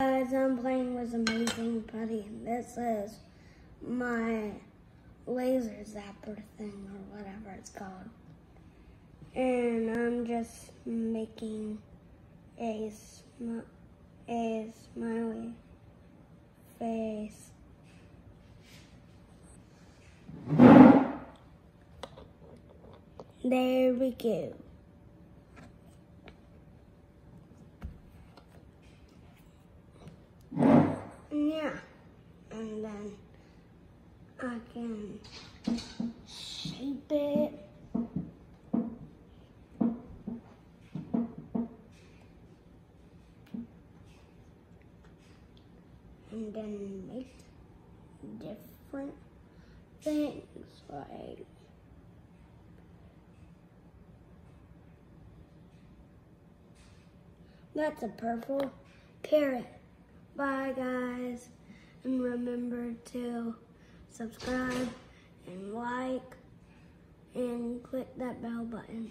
Guys, I'm playing with Amazing Putty, and this is my laser zapper thing, or whatever it's called. And I'm just making a, sm a smiley face. There we go. And then I can shape it. And then make different things like That's a purple carrot. Bye, guys. And remember to subscribe and like and click that bell button.